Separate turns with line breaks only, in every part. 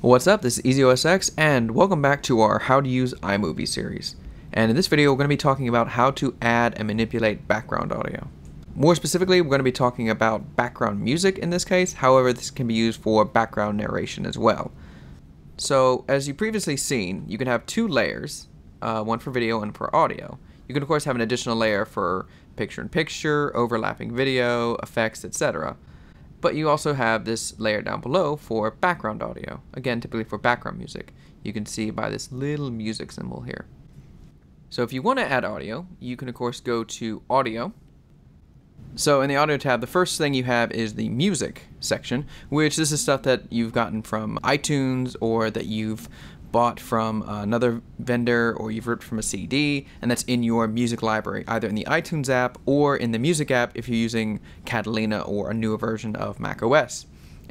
What's up, this is EasyOSX, and welcome back to our How to Use iMovie series. And in this video, we're going to be talking about how to add and manipulate background audio. More specifically, we're going to be talking about background music in this case, however, this can be used for background narration as well. So, as you previously seen, you can have two layers, uh, one for video and for audio. You can of course have an additional layer for picture-in-picture, -picture, overlapping video, effects, etc. But you also have this layer down below for background audio, again typically for background music. You can see by this little music symbol here. So if you want to add audio, you can of course go to Audio. So in the Audio tab, the first thing you have is the Music section, which this is stuff that you've gotten from iTunes or that you've bought from another vendor or you've ripped from a CD and that's in your music library, either in the iTunes app or in the music app if you're using Catalina or a newer version of Mac OS.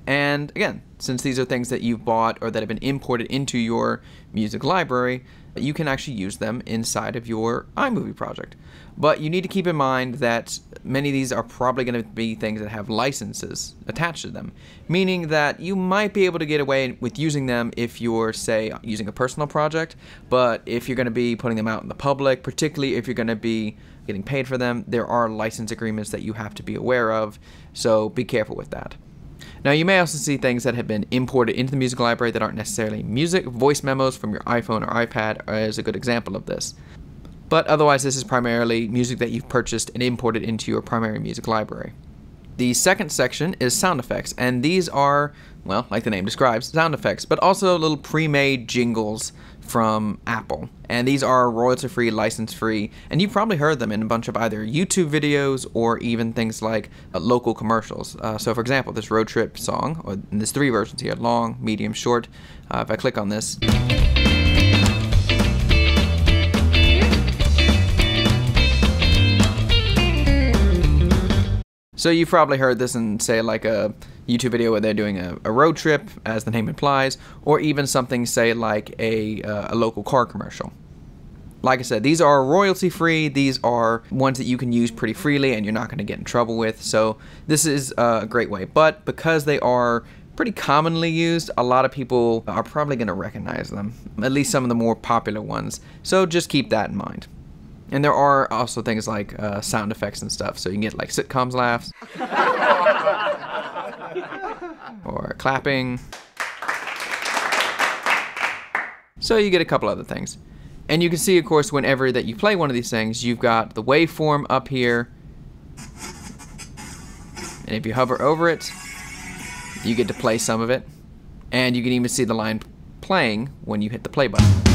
And again, since these are things that you've bought or that have been imported into your music library, you can actually use them inside of your iMovie project. But you need to keep in mind that many of these are probably going to be things that have licenses attached to them, meaning that you might be able to get away with using them if you're, say, using a personal project, but if you're going to be putting them out in the public, particularly if you're going to be getting paid for them, there are license agreements that you have to be aware of, so be careful with that. Now you may also see things that have been imported into the music library that aren't necessarily music. Voice memos from your iPhone or iPad is a good example of this. But otherwise this is primarily music that you've purchased and imported into your primary music library. The second section is sound effects, and these are, well, like the name describes, sound effects, but also little pre-made jingles from Apple. And these are royalty free, license free, and you've probably heard them in a bunch of either YouTube videos or even things like uh, local commercials. Uh, so, for example, this road trip song, or there's three versions here long, medium, short. Uh, if I click on this, So you've probably heard this in, say, like a YouTube video where they're doing a, a road trip, as the name implies, or even something, say, like a, uh, a local car commercial. Like I said, these are royalty free. These are ones that you can use pretty freely and you're not going to get in trouble with. So this is a great way. But because they are pretty commonly used, a lot of people are probably going to recognize them, at least some of the more popular ones. So just keep that in mind. And there are also things like uh, sound effects and stuff, so you can get like sitcoms laughs, or clapping. So you get a couple other things. And you can see, of course, whenever that you play one of these things, you've got the waveform up here. And if you hover over it, you get to play some of it. And you can even see the line playing when you hit the play button.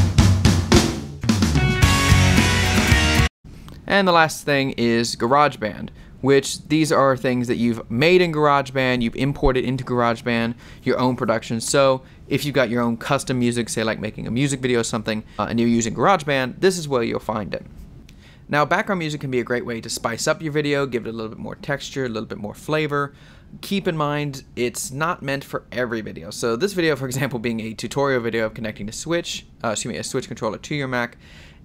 And the last thing is GarageBand, which these are things that you've made in GarageBand, you've imported into GarageBand, your own production. So if you've got your own custom music, say like making a music video or something, uh, and you're using GarageBand, this is where you'll find it. Now, background music can be a great way to spice up your video, give it a little bit more texture, a little bit more flavor. Keep in mind, it's not meant for every video. So this video, for example, being a tutorial video of connecting a switch, uh, excuse me, a switch controller to your Mac,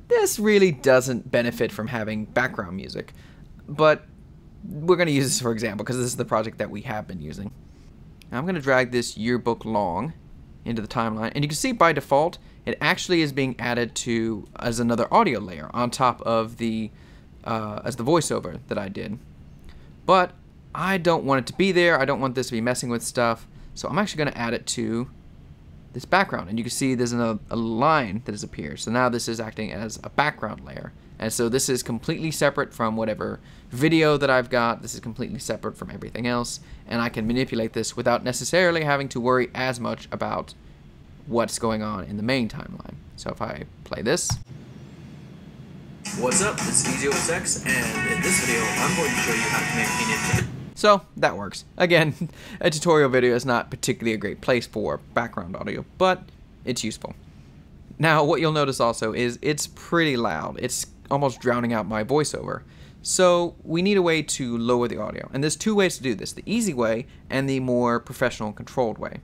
this really doesn't benefit from having background music, but we're going to use this for example because this is the project that we have been using. Now I'm going to drag this yearbook long into the timeline, and you can see by default it actually is being added to as another audio layer on top of the uh, as the voiceover that I did. But I don't want it to be there. I don't want this to be messing with stuff. So I'm actually going to add it to this background. And you can see there's a, a line that has appeared. So now this is acting as a background layer. And so this is completely separate from whatever video that I've got. This is completely separate from everything else. And I can manipulate this without necessarily having to worry as much about what's going on in the main timeline. So if I play this.
What's up, is EasyOSX, and in this video I'm going to show you how to make an
so that works. Again, a tutorial video is not particularly a great place for background audio, but it's useful. Now, what you'll notice also is it's pretty loud. It's almost drowning out my voiceover. So we need a way to lower the audio. And there's two ways to do this, the easy way and the more professional controlled way.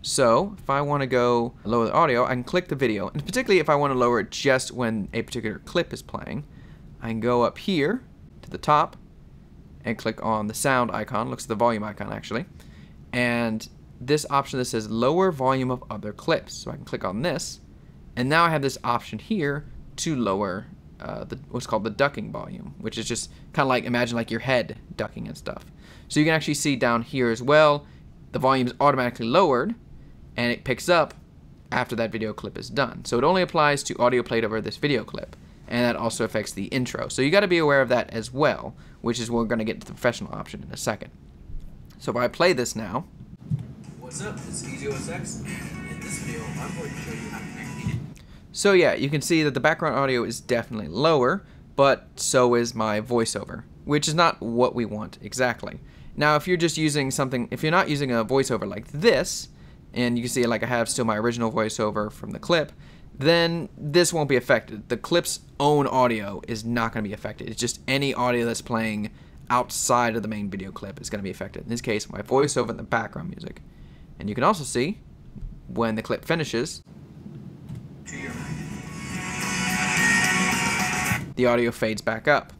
So if I want to go lower the audio, I can click the video. And particularly if I want to lower it just when a particular clip is playing, I can go up here to the top and click on the sound icon, looks at the volume icon actually, and this option that says lower volume of other clips. So I can click on this, and now I have this option here to lower uh, the, what's called the ducking volume, which is just kind of like imagine like your head ducking and stuff. So you can actually see down here as well, the volume is automatically lowered, and it picks up after that video clip is done. So it only applies to audio played over this video clip, and that also affects the intro. So you got to be aware of that as well, which is we're going to get to the professional option in a second. So if I play this now,
What's up? It's and in this video, I'm going to show you how to
So yeah, you can see that the background audio is definitely lower, but so is my voiceover, which is not what we want exactly. Now, if you're just using something, if you're not using a voiceover like this, and you can see like I have still my original voiceover from the clip, then this won't be affected. The clip's own audio is not going to be affected. It's just any audio that's playing outside of the main video clip is going to be affected. In this case, my voiceover and the background music. And you can also see when the clip finishes, the audio fades back up.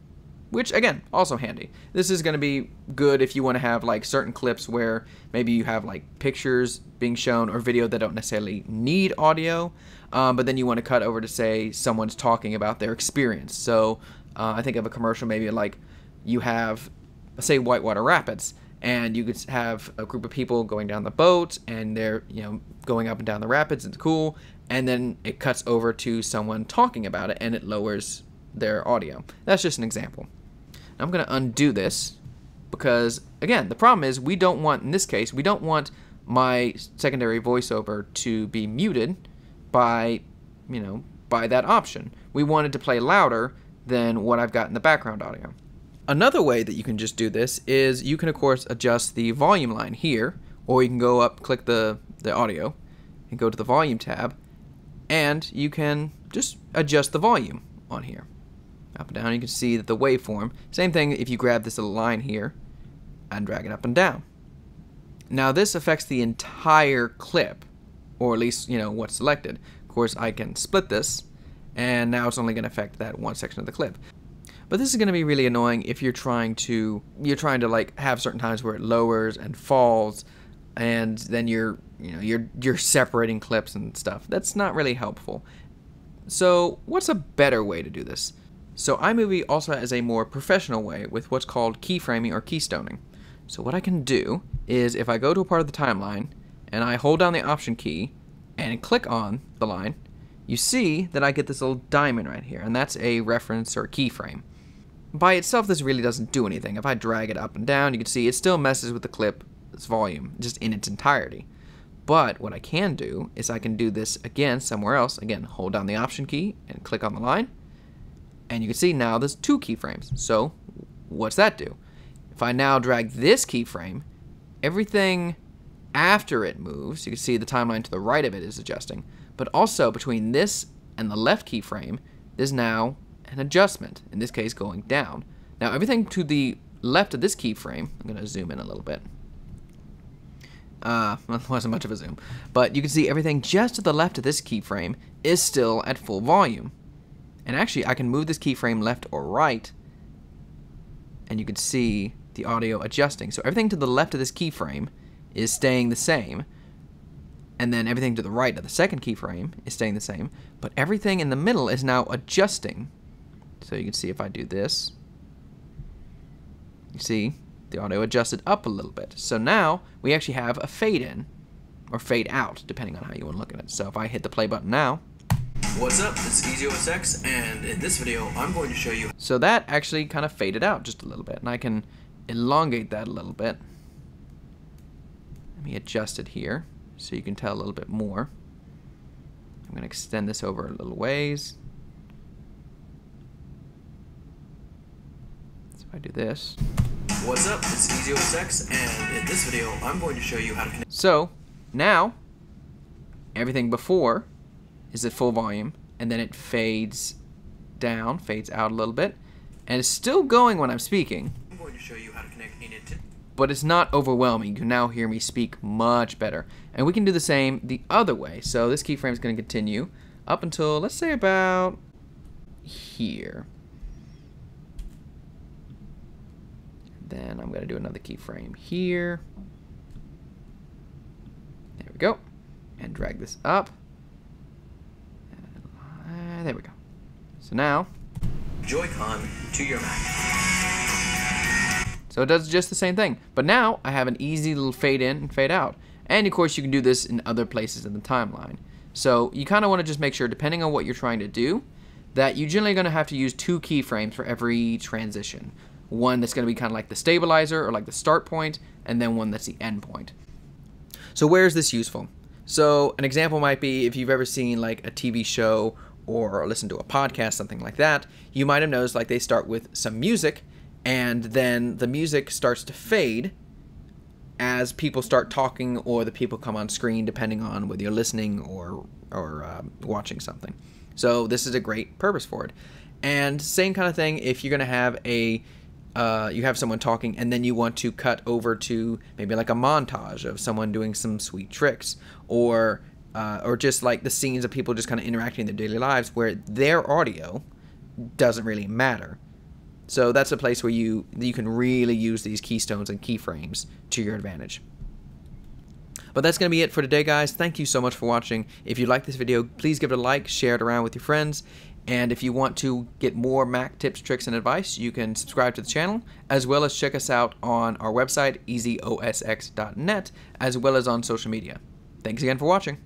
Which again, also handy. This is going to be good if you want to have like certain clips where maybe you have like pictures being shown or video that don't necessarily need audio, um, but then you want to cut over to say someone's talking about their experience. So uh, I think of a commercial maybe like you have, say, Whitewater Rapids, and you could have a group of people going down the boat and they're you know going up and down the rapids it's cool and then it cuts over to someone talking about it and it lowers their audio that's just an example i'm going to undo this because again the problem is we don't want in this case we don't want my secondary voiceover to be muted by you know by that option we want it to play louder than what i've got in the background audio Another way that you can just do this is you can of course adjust the volume line here, or you can go up, click the, the audio, and go to the volume tab, and you can just adjust the volume on here. Up and down, you can see that the waveform, same thing if you grab this little line here and drag it up and down. Now this affects the entire clip, or at least, you know, what's selected. Of course, I can split this, and now it's only going to affect that one section of the clip. But this is going to be really annoying if you're trying to you're trying to like have certain times where it lowers and falls and then you're you know you're you're separating clips and stuff. That's not really helpful. So, what's a better way to do this? So, iMovie also has a more professional way with what's called keyframing or keystoning. So, what I can do is if I go to a part of the timeline and I hold down the option key and click on the line, you see that I get this little diamond right here, and that's a reference or keyframe. By itself, this really doesn't do anything. If I drag it up and down, you can see it still messes with the clip, its volume, just in its entirety. But what I can do is I can do this again somewhere else. Again, hold down the option key and click on the line. And you can see now there's two keyframes. So what's that do? If I now drag this keyframe, everything after it moves, you can see the timeline to the right of it is adjusting. But also between this and the left keyframe, there's now an adjustment, in this case going down. Now everything to the left of this keyframe, I'm going to zoom in a little bit. Uh, wasn't much of a zoom. But you can see everything just to the left of this keyframe is still at full volume. And actually, I can move this keyframe left or right, and you can see the audio adjusting. So everything to the left of this keyframe is staying the same, and then everything to the right of the second keyframe is staying the same, but everything in the middle is now adjusting so you can see if I do this, you see the audio adjusted up a little bit. So now we actually have a fade in or fade out, depending on how you want to look at it. So if I hit the play button now,
What's up? It's EasyOSX, and in this video, I'm going to show you.
So that actually kind of faded out just a little bit, and I can elongate that a little bit. Let me adjust it here so you can tell a little bit more. I'm going to extend this over a little ways. So if I do this.
What's up? It's EasyOSX, and in this video, I'm going to show you how to connect.
So, now, everything before is at full volume, and then it fades down, fades out a little bit, and it's still going when I'm speaking.
I'm going to show you how to connect to
but it's not overwhelming. You can now hear me speak much better. And we can do the same the other way. So this keyframe is going to continue up until, let's say, about here. Then I'm going to do another keyframe here. There we go. And drag this up. There we go. So now,
Joy-Con to your Mac.
So it does just the same thing. But now I have an easy little fade in and fade out. And of course you can do this in other places in the timeline. So you kind of want to just make sure, depending on what you're trying to do, that you're generally going to have to use two keyframes for every transition. One that's going to be kind of like the stabilizer or like the start point, and then one that's the end point. So where is this useful? So an example might be if you've ever seen like a TV show or listen to a podcast, something like that, you might have noticed like they start with some music and then the music starts to fade as people start talking or the people come on screen depending on whether you're listening or or uh, watching something. So this is a great purpose for it. And same kind of thing if you're going to have a uh, you have someone talking and then you want to cut over to maybe like a montage of someone doing some sweet tricks or uh, or just like the scenes of people just kind of interacting in their daily lives where their audio doesn't really matter so that's a place where you you can really use these keystones and keyframes to your advantage. But that's going to be it for today, guys. Thank you so much for watching. If you like this video, please give it a like, share it around with your friends. And if you want to get more Mac tips, tricks, and advice, you can subscribe to the channel, as well as check us out on our website, easyosx.net, as well as on social media. Thanks again for watching.